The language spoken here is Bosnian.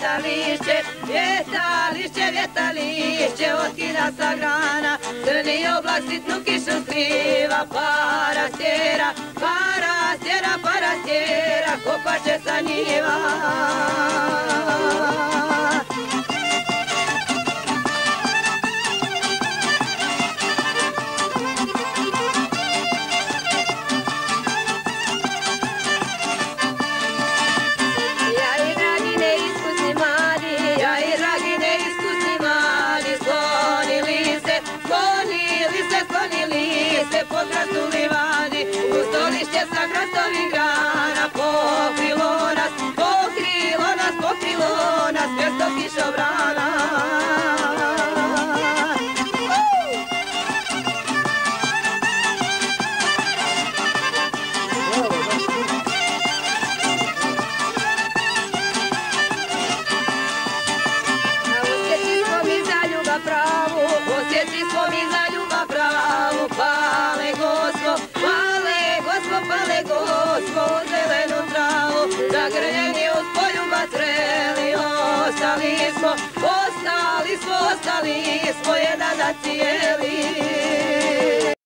vjetalište, vjetalište, vjetalište, otkida sa grana, crni oblak sitnu kišu skriva, para stjera, para stjera, para stjera, kopače sa njiva. Smo, ostali smo, ostali smo jedna nacije.